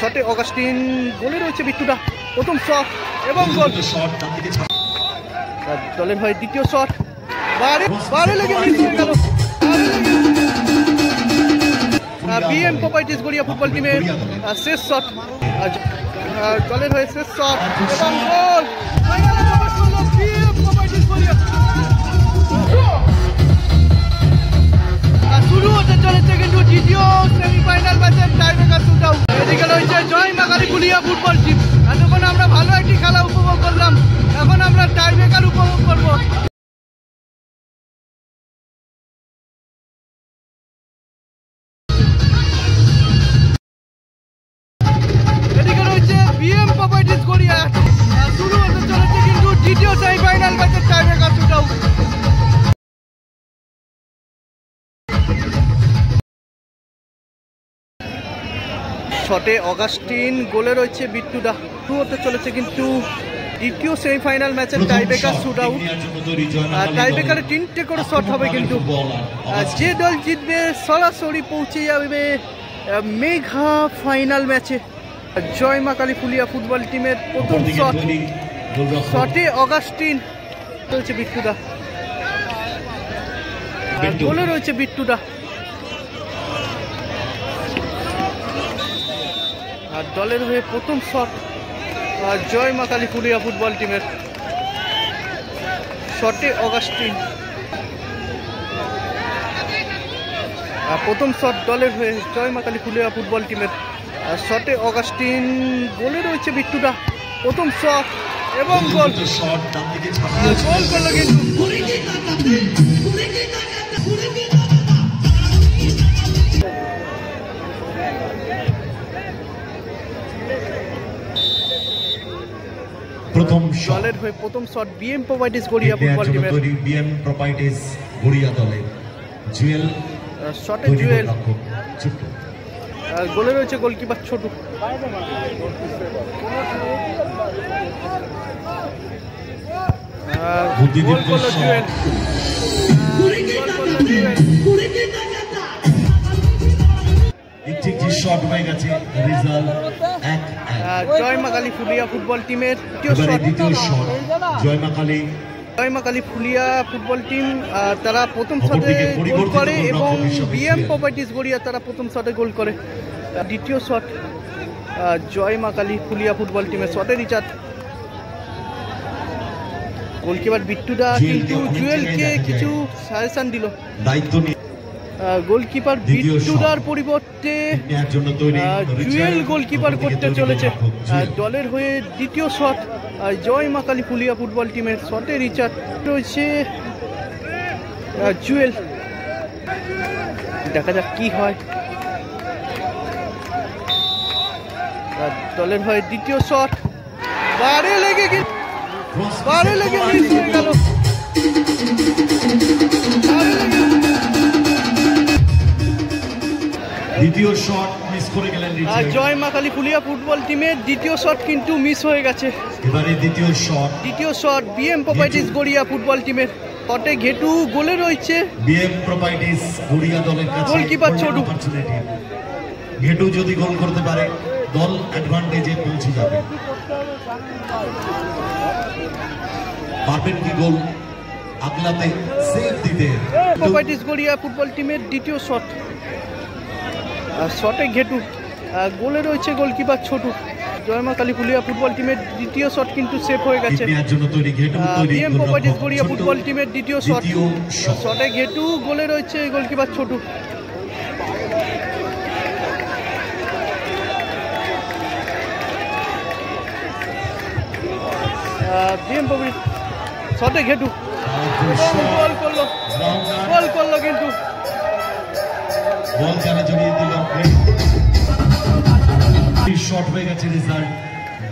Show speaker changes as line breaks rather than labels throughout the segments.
শটে অগাস্টিন গোলে রয়েছে বিট্টুদা। প্রথম শট এবং গোল। দলের হয় দ্বিতীয় শট বারে বারে লেগে গেল বিএম প্রপার্টিস গড়িয়া ফুটবল টিমের শেষ শট দলের হয়ে শেষ শট এবং গোল। শুরু হতে চলেছে কিন্তু দ্বিতীয় সেমিফাইনাল ম্যাচের টাইব্রেকার শুট আউট এদিকে রয়েছে জয় মাকালি পুলিয়া ফুটবল টিম এতক্ষণ আমরা ভালো একটি খেলা উপভোগ করলাম। এখন আমরা টাইব্রেকার উপভোগ করব। শুরু হতে চলেছে কিন্তু দ্বিতীয় সেমিফাইনাল ম্যাচের টাইব্রেকার শুট অগাস্টিন গোলে রয়েছে বিট্টুদা শুরু হতে চলেছে কিন্তু দ্বিতীয় সেমিফাইনাল ম্যাচের
প্রথম
টাইব্রেকার
শট
আউট টাইব্রেকারে তিনটে করে শট হবে কিন্তু যে দল জিতবে সরাসরি পৌঁছে যাবে মেঘা ফাইনাল ম্যাচে জয় মা কালী ফুলিয়া ফুটবল টিমের প্রথম শট শটে অগাস্টিন রয়েছে বিট্টুদা
বিট্টু।
গোলে রয়েছে বিট্টুদা আর দলের হয়ে প্রথম শট আর জয় মা কালী ফুলিয়া ফুটবল টিমের। শটে অগাস্টিন আর প্রথম শট দলের হয়ে জয় মা কালী ফুলিয়া ফুটবল টিমের। আর শটে অগাস্টিন গোলে রয়েছে বিট্টুদা। প্রথম শট এবং গোল। গোল করল কিন্তু। দলের হয়ে প্রথম shot BM properties Garia football টিমের।
তৈরি বিএম প্রপার্টিস গড়িয়া দলের জুয়েল
শটে জুয়েল। গোলে রয়েছে গোলকিপার ছোটু। গোল করল জুয়েল।
ঠিক শট হয়ে গেছে রেজাল্ট এক এক
জয় মা কালী ফুলিয়া ফুটবল টিমের দ্বিতীয়
এবারে
শট।
দ্বিতীয় শট। জয় মা কালী।
জয় কালী ফুলিয়া ফুটবল টিম তারা প্রথম শটে গোল করে এবং বিএম। প্রপার্টিস গড়িয়া তারা প্রথম শটে গোল করে। দ্বিতীয় শট আহ, জয় মা কালী ফুলিয়া ফুটবল টিমের শটে রিচার্জ গোলকিপার বিট্টুদা কিন্তু জুয়েলকে কিছু সাজেশন দিল।
দায়িত্ব
গোলকিপার বিট্টুদার পরিবর্তে জুয়েল গোলকিপার করতে চলেছে। দলের হয়ে দ্বিতীয় শট জয় মা কালী ফুলিয়া ফুটবল টিমের শটে রিচার্ড রয়েছে জুয়েল। দেখা যাক কি হয়। দলের হয়ে দ্বিতীয় শট। বারে লেগে গেল বারে লেগে গেল।
দ্বিতীয় শট মিস করে গেলেন
আর জয় মা কালী ফুলিয়া ফুটবল টিমের দ্বিতীয় শট কিন্তু মিস হয়ে গেছে।
এবারে দ্বিতীয় শট
দ্বিতীয় shot BM properties Garia football টিমের শটে ঘেটু গোলে রয়েছে।
বিএম প্রপার্টিস গড়িয়া দলের কাছে
গোলকিপার ছোটু।
ঘেটু যদি গোল করতে পারে দল অ্যাডভান্টেজে পৌঁছে যাবে। পারবেন কি গোল? আগলাতে সেভ দিতে।
প্রপার্টিস গড়িয়া ফুটবল টিমের দ্বিতীয় শট শটে ঘেটু। গোলে রয়েছে গোলকিপার ছোটু। জয়মা কালী ফুলিয়া ফুটবল টিমের দ্বিতীয় শট কিন্তু সেভ হয়ে গেছে। প্রপার্টিস গড়িয়া ফুটবল টিমের দ্বিতীয় শট।
শটে।
ঘেটু গোলে রয়েছে গোলকিপার ছোটু। প্রপার্টিস শটে ঘেটু। গোল করল। গোল করল কিন্তু।
বল জানে জড়িয়ে দিল শট হয়ে গেছে রেজাল্ট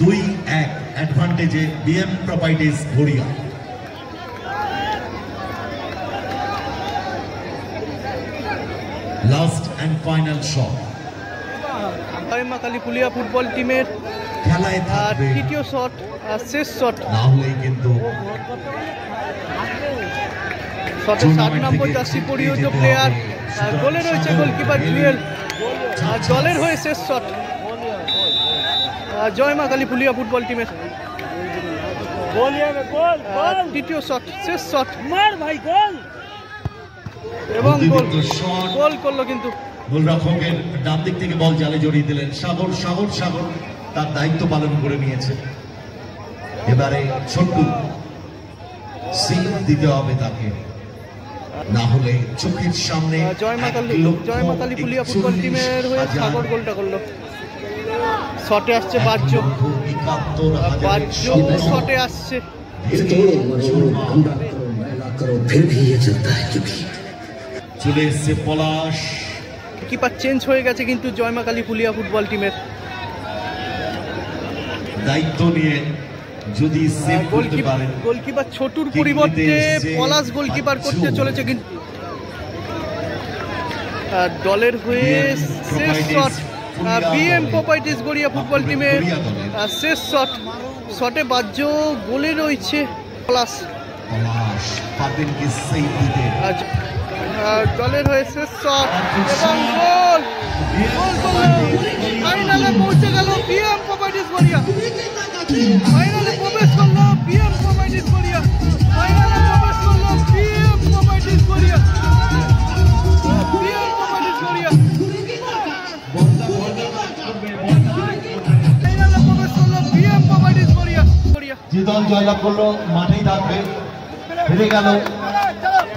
দুই এক অ্যাডভান্টেজে BM properties Garia last and final shot
জয়মা কালীপুলিয়া ফুটবল টিমের
খেলায়
তৃতীয় শট আর শেষ শট
না হলেই কিন্তু
শটে সাত নম্বর জার্সি পরিহিত প্লেয়ার গোলে রয়েছে গোলকিপার জুয়েল। আর দলের হয়ে শেষ শট জয় মা কালী পুলিয়া ফুটবল টিমের তৃতীয় শট শেষ শট
মার ভাই গোল
এবং গোল গোল করল কিন্তু।
গোলরক্ষকের ডান দিক থেকে বল জালে জড়িয়ে দিলেন সাগর সাগর সাগর। তার দায়িত্ব পালন করে নিয়েছে। এবারে ছোট্ট সিল দিতে হবে তাকে। না হলে চোখের সামনে
জয়
মাতালি
জয় মাতালি পুলিয়া ফুটবল টিমের হয়ে সাগর গোলটা করল। শটে আসছে বাহ্য। বাহ্য শটে আসছে।
চলে এসছে পলাশ।
কিপার চেঞ্জ হয়ে গেছে কিন্তু জয়মাকালী পুলিয়া ফুটবল টিমের
দায়িত্ব নিয়ে যদি সেভ করতে
গোলকিপার
পারেন
গোলকিপার ছোটুর পরিবর্তে পলাশ গোলকিপার করতে চলেছে কিন্তু দলের হয়ে শেষ shot BM. Properties Garia football টিমের শেষ শট শটে বাহ্য গোলে রয়েছে পলাশ। দলের হয়ে শেষ শট এবং গোল গোল করল ফাইনালে পৌঁছে গেল বিএম প্রপার্টিস গড়িয়া।
দল জয়লাভ করল মাঠেই থাকবে। হেরে গেল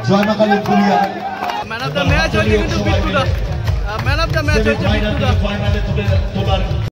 Joy Ma Kali Pulia
man of the match হয়েছে কিন্তু বিট্টুদা। ম্যান অফ দ্য ম্যাচ হয়েছে বিট্টুদা।
ফাইনালে তোলার